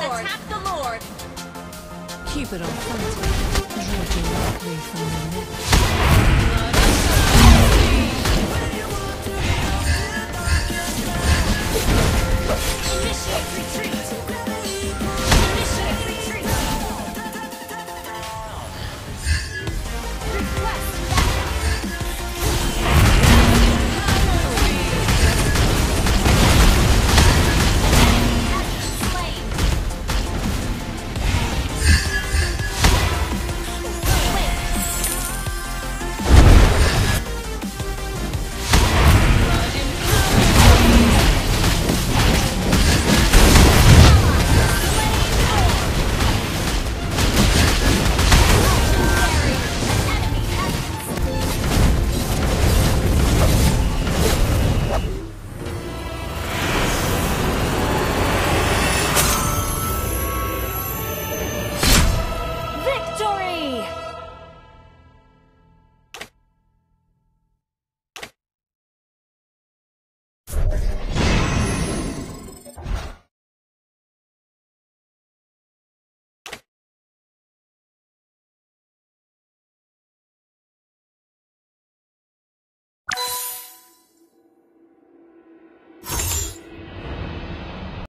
Lord. Attack the Lord. Keep it on front. Away from the net. Initiate retreat.